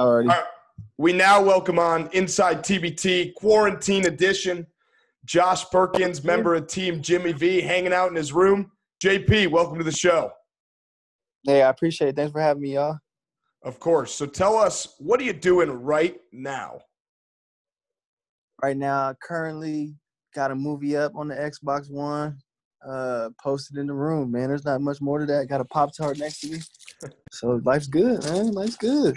Alrighty. All right. We now welcome on Inside TBT Quarantine Edition. Josh Perkins, member of Team Jimmy V, hanging out in his room. JP, welcome to the show. Hey, I appreciate it. Thanks for having me, y'all. Of course. So tell us, what are you doing right now? Right now, currently got a movie up on the Xbox One. Uh, posted in the room, man. There's not much more to that. Got a Pop Tart next to me. So life's good, man. Life's good.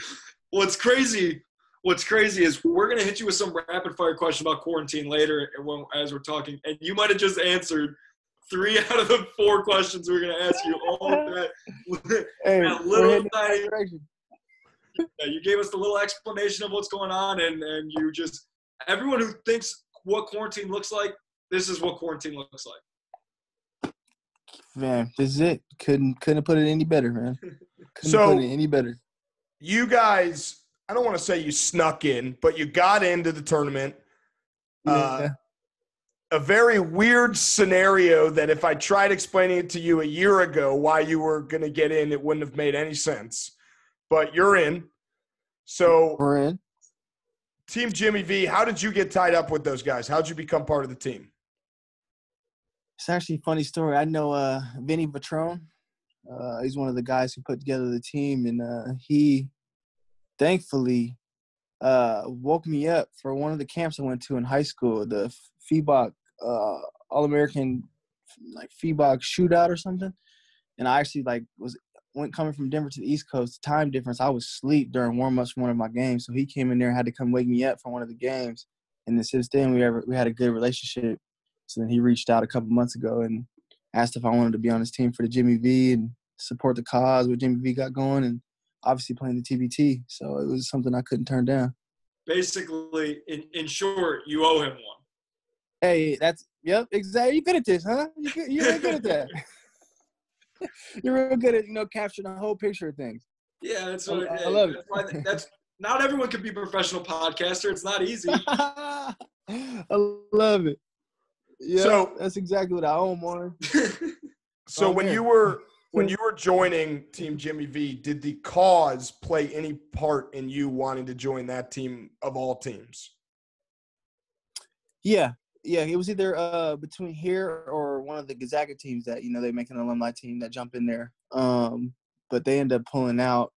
What's crazy? What's crazy is we're gonna hit you with some rapid fire question about quarantine later when, as we're talking, and you might have just answered three out of the four questions we're gonna ask you. All that, Hey, that little heading in the right tiny. Yeah, you gave us the little explanation of what's going on, and and you just everyone who thinks what quarantine looks like, this is what quarantine looks like. Man, this is it. Couldn't couldn't put it any better, man. Couldn't So- put it any better. You guys, I don't want to say you snuck in, but you got into the tournament. Uh, Yeah. a very weird scenario that if I tried explaining it to you a year ago why you were going to get in, it wouldn't have made any sense. But you're in. So, We're in. Team Jimmy V, how did you get tied up with those guys? How'd you become part of the team? It's actually a funny story. I know uh Vinny Patron. Uh, he's one of the guys who put together the team, and uh, he thankfully uh, woke me up for one of the camps I went to in high school, the FEBOC uh, All American like FEBOC shootout or something. And I actually like was went coming from Denver to the East Coast. Time difference, I was asleep during warm ups for one of my games, so he came in there and had to come wake me up for one of the games. And then since then, we ever we had a good relationship. So then he reached out a couple months ago and asked if I wanted to be on his team for the Jimmy V and support the cause what Jimmy V got going, and obviously playing the TBT. So it was something I couldn't turn down. Basically, in in short, you owe him one. Hey, that's yep, exactly. You're good at this, huh? You good, you're good at that. you're real good at you know capturing the whole picture of things. Yeah, that's I- what I love it. that's why- that's not everyone can be a professional podcaster. It's not easy. I love it. Yeah, So- that's exactly what I own, more. So Oh, when man. you were when you were joining Team Jimmy V, did the cause play any part in you wanting to join that team of all teams? Yeah, yeah. It was either uh between here or one of the Gonzaga teams that you know they make an alumni team that jump in there. Um, but they end up pulling out,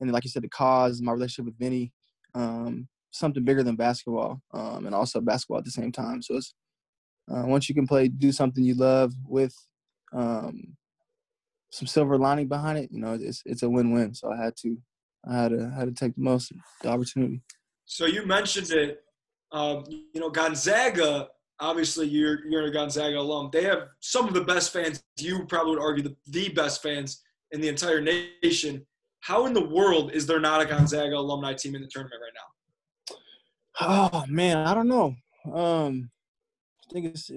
and like you said, the cause, my relationship with Vinny, um, something bigger than basketball, um, and also basketball at the same time. So it's uh, once you can play, do something you love with um, some silver lining behind it. You know, it's it's a win-win. So I had to, I had to, had to take the most the opportunity. So you mentioned it. Um, you know, Gonzaga. Obviously, you're you're a Gonzaga alum. They have some of the best fans. You probably would argue the, the best fans in the entire nation. How in the world is there not a Gonzaga alumni team in the tournament right now? Oh man, I don't know. Um, I think it's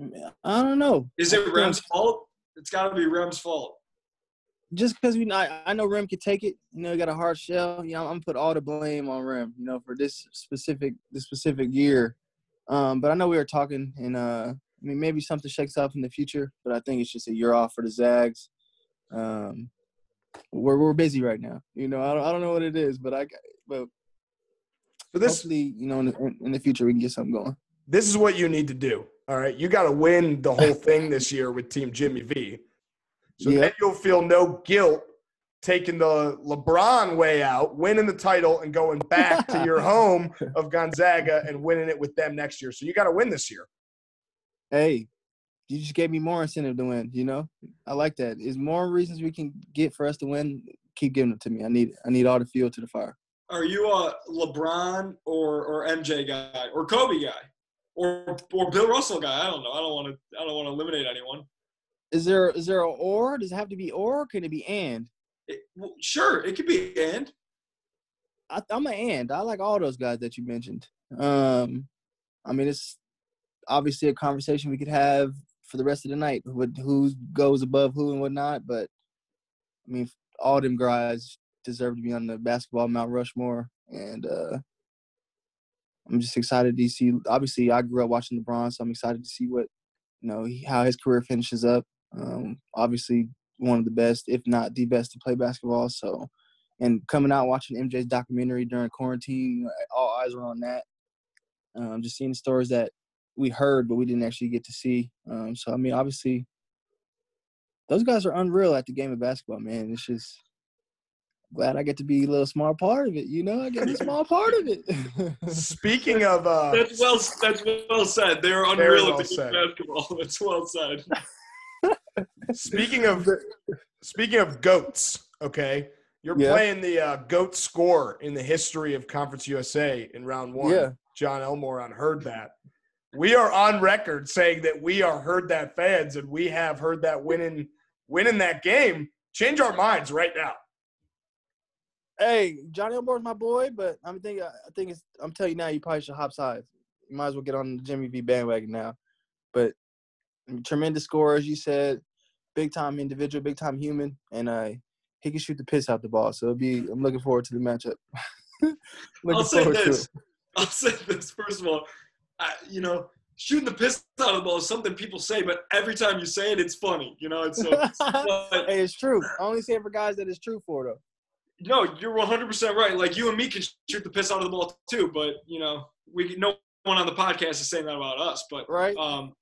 I don't know. Is it Rem's fault? It's got to be Rem's fault. Just because we, I, I know Rem can take it. You know, he got a hard shell. You know, I'm gonna put all the blame on Rem. You know, for this specific this specific year. Um, but I know we were talking, and uh, I mean, maybe something shakes up in the future. But I think it's just a year off for the Zags. Um, we're we're busy right now. You know, I don't I don't know what it is, but I but So this hopefully, you know, in the, in the future we can get something going. This is what you need to do. All right, you got to win the whole thing this year with Team Jimmy V. So Yeah. then you'll feel no guilt taking the LeBron way out, winning the title, and going back to your home of Gonzaga and winning it with them next year. So you got to win this year. hey, you just gave me more incentive to win. You know, I like that. Is more reasons we can get for us to win. Keep giving them to me. I need I need all the fuel to the fire. Are you a LeBron or or MJ guy or Kobe guy or or Bill Russell guy? I don't know. I don't want to. I don't want to eliminate anyone. Is there is there a or? Does it have to be or? Can it be and? It, well, sure, it could be and. I, I'm an and. I like all those guys that you mentioned. Um, I mean, it's obviously a conversation we could have for the rest of the night. With who goes above who and whatnot, but I mean, all them guys deserve to be on the basketball Mount Rushmore, and uh, I'm just excited to see. Obviously, I grew up watching LeBron, so I'm excited to see what you know he- how his career finishes up. Um, obviously, one of the best, if not the best, to play basketball. So and coming out watching MJ's documentary during quarantine, all eyes were on that. Um, just seeing the stories that we heard, but we didn't actually get to see. Um, so I mean, obviously, those guys are unreal at the game of basketball, man. It's just glad I get to be a little small part of it. You know, I get a small part of it. Speaking of, uh, That's well. That's well said. They are unreal well at the said. basketball. That's well said. speaking of, speaking of goats, okay, you're Yeah. playing the uh, goat score in the history of Conference USA in round one. Yeah. Jon Elmore on Herd That. We are on record saying that we are Herd That fans, and we have Herd That winning winning that game. Change our minds right now. Hey, Johnny Elmore's my boy, but I'm thinking, I think it's. I'm telling you now, you probably should hop sides. You might as well get on the Jimmy V bandwagon now. But tremendous scorer, as you said, big time individual, big time human, and uh, he can shoot the piss out the ball. So it'll be. I'm looking forward to the matchup. I'll say this. I'll say this. First of all, I, you know, shooting the piss out of the ball is something people say, but every time you say it, it's funny. You know, it's so. hey, it's true. I only say it for guys that it's true for though. No, you're 100 percent right. Like you and me can shoot the piss out of the ball too, but you know, we no one on the podcast is saying that about us. But Right? um,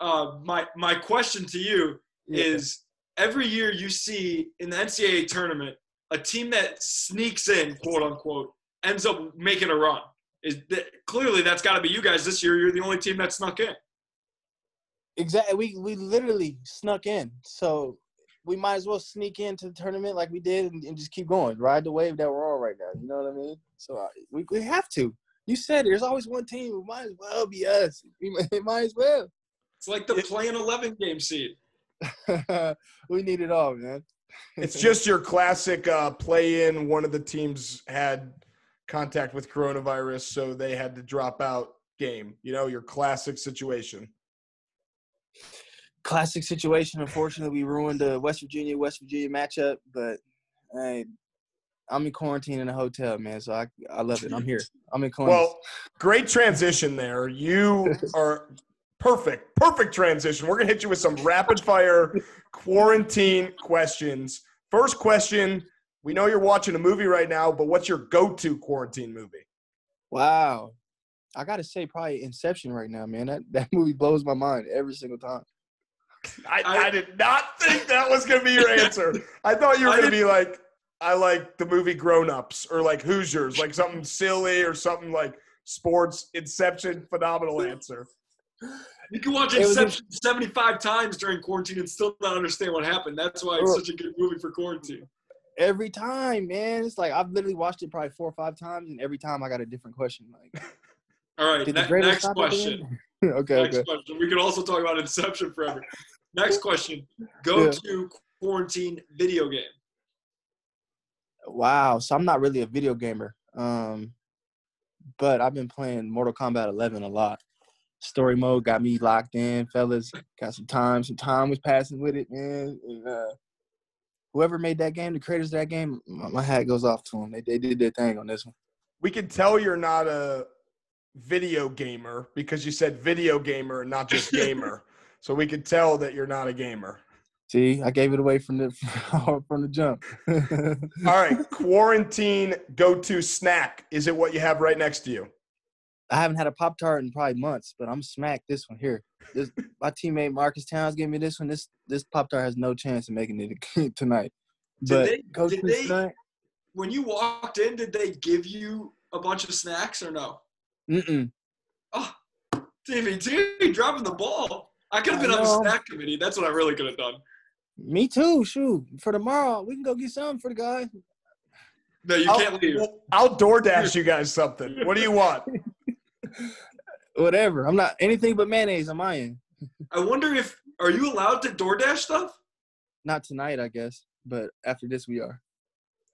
uh, my my question to you Yeah. is every year you see in the NCAA tournament a team that sneaks in, quote unquote, ends up making a run. Is that, clearly that's got to be you guys this year. You're the only team that snuck in. Exactly. We we literally snuck in, so we might as well sneak into the tournament like we did and, and just keep going, ride the wave that we're on right now. You know what I mean? So uh, we we have to. You said it, there's always one team. It might as well be us. We might, it might as well. It's like the playing 11 game seed. we need it all, man. It's just your classic uh, play in. One of the teams had contact with coronavirus, so they had to drop out game. You know, your classic situation. Classic situation. Unfortunately, we ruined the West Virginia West Virginia matchup, but hey, I'm in quarantine in a hotel, man. So I I love it. I'm here. I'm in quarantine. Well, great transition there. You are perfect. Perfect transition. We're going to hit you with some rapid fire quarantine questions. First question We know you're watching a movie right now, but what's your go to quarantine movie? Wow. I gotta say, probably Inception right now, man. That that movie blows my mind every single time. I, I- I did not think that was going to be your answer. I thought you were going to be like, I like the movie Grown Ups or like Hoosiers, like something silly or something like sports. Inception, phenomenal answer. You can watch It was Inception 75 times during quarantine and still not understand what happened. That's why it's such a good movie for quarantine. Every time, man. It's like I've literally watched it probably four or five times, and every time I got a different question. Like, All right, did the ne- next stop at the question. okay, Next okay. question. We could also talk about Inception forever. Next question. Go Yeah. to quarantine video game. Wow. So I'm not really a video gamer. Um, but I've been playing Mortal Kombat 11 a lot. Story mode got me locked in, fellas. Got some time. Some time was passing with it, man. And, uh, whoever made that game, the creators of that game, my, my hat goes off to them. They, they did their thing on this one. We can tell you're not a video gamer because you said video gamer and not just gamer. So we can tell that you're not a gamer. See, I gave it away from the from the jump. All right, quarantine go to snack. Is it what you have right next to you? I haven't had a Pop Tart in probably months, but I'm smacked this one here. This, my teammate Marcus Towns gave me this one. This this Pop Tart has no chance of making it tonight. Did they- go did they- snack. When you walked in, did they give you a bunch of snacks or no? Mm-mm. Oh, TBT dropping the ball. I could have been on the know. snack committee. That's what I really could have done. Me too. Shoot, for tomorrow we can go get something for the guy. No, you I'll, can't leave. I'll DoorDash you guys something. What do you want? Whatever. I'm not anything but mayonnaise on my end. I wonder if are you allowed to DoorDash stuff? Not tonight, I guess, but after this we are.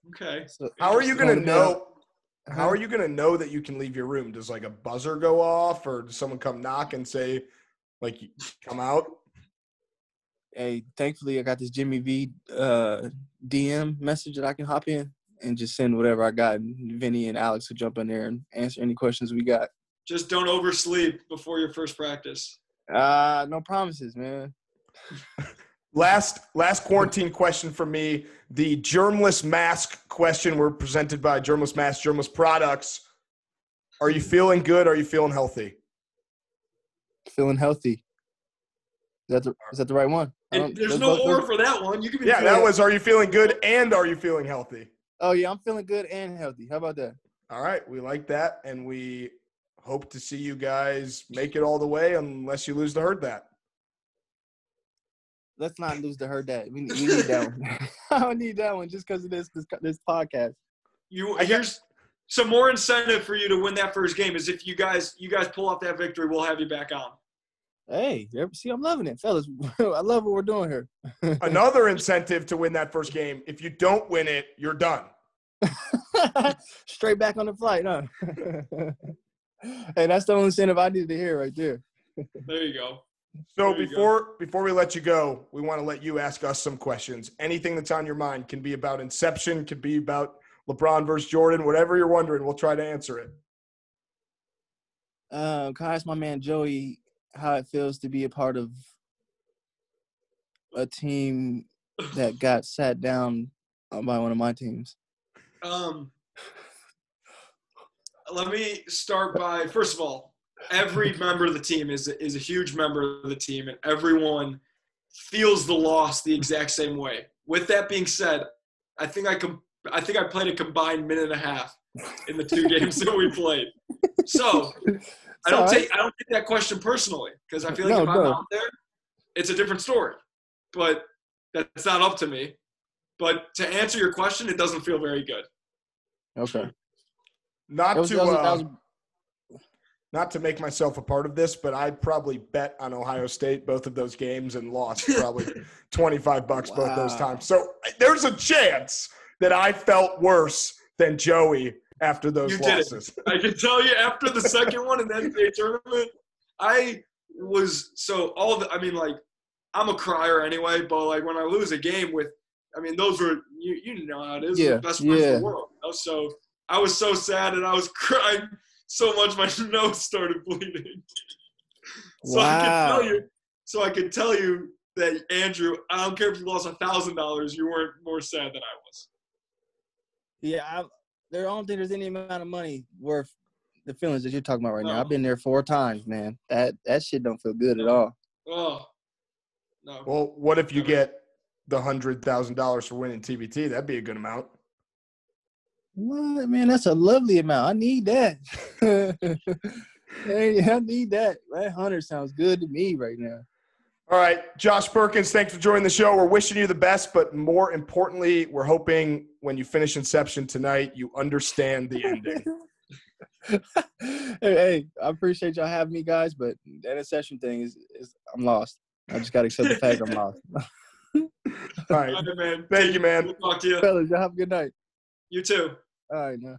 Okay. So How are you Going gonna know? How are you gonna know that you can leave your room? Does like a buzzer go off, or does someone come knock and say, like, come out? Hey, thankfully I got this Jimmy V uh, DM message that I can hop in and just send whatever I got. And Vinny and Alex will jump in there and answer any questions we got. Just don't oversleep before your first practice. Uh, no promises, man. Last last quarantine question for me. The germless mask question were presented by Germless Mask, Germless Products. Are you feeling good? Are you feeling healthy? Feeling healthy. Is that the, is that the right one? I there's no those- or for that one. You can be Yeah, that was are you feeling good and are you feeling healthy? Oh yeah, I'm feeling good and healthy. How about that? All right, we like that and we hope to see you guys make it all the way unless you lose the Herd That. Let's not lose the Herd That. We, we need that one. I don't need that one just because of this, this this podcast. You I here's some more incentive for you to win that first game is if you guys you guys pull off that victory, we'll have you back on. Hey, see, I'm loving it, fellas. I love what we're doing here. Another incentive to win that first game. If you don't win it, you're done. Straight back on the flight, huh? hey, that's the only incentive I needed to hear right there. There you go. So There you go. before before we let you go, we want to let you ask us some questions. Anything that's on your mind can be about Inception, can be about LeBron versus Jordan, whatever you're wondering, we'll try to answer it. Uh, can I ask my man Joey how it feels to be a part of a team that got sat down by one of my teams? Um, let me start by first of all, every member of the team is is a huge member of the team, and everyone feels the loss the exact same way. With that being said, I think I com- I think I played a combined minute and a half in the two games that we played. So I don't take I don't take that question personally because I feel like No, if I'm no. out there, it's a different story. But that's not up to me. But to answer your question, it doesn't feel very good. Okay. Not was, to was, uh, was, not to make myself a part of this, but I probably bet on Ohio State both of those games and lost probably 25 bucks both those times. So there's a chance that I felt worse than Joey after those You did it. losses. I can tell you after the second one in the NBA tournament, I was so all the I mean like I'm a crier anyway, but like when I lose a game with I mean those were you you know how it is Yeah, the best friends in the world. you know? So I was so sad and I was crying so much my nose started bleeding. So I can Wow. tell you so I can tell you that Andrew, I don't care if you lost a thousand dollars, you weren't more sad than I was. Yeah, I, there, I don't think there's any amount of money worth the feelings that you're talking about right now. I've been there four times, man. That that shit don't feel good at all. Oh no. Well, what if you get the hundred thousand dollars for winning TBT? That'd be a good amount. What man? That's a lovely amount. I need that. hey, I need that. That hundred sounds good to me right now. All right, Josh Perkins, thanks for joining the show. We're wishing you the best, but more importantly, we're hoping when you finish Inception tonight, you understand the ending. hey, hey, I appreciate y'all having me, guys, but that accession thing is, is I'm lost. I just gotta accept the fact I'm lost. All right, All right, man. thank you, man. We'll talk to you. Fellas, y'all have a good night. You too. All right, now.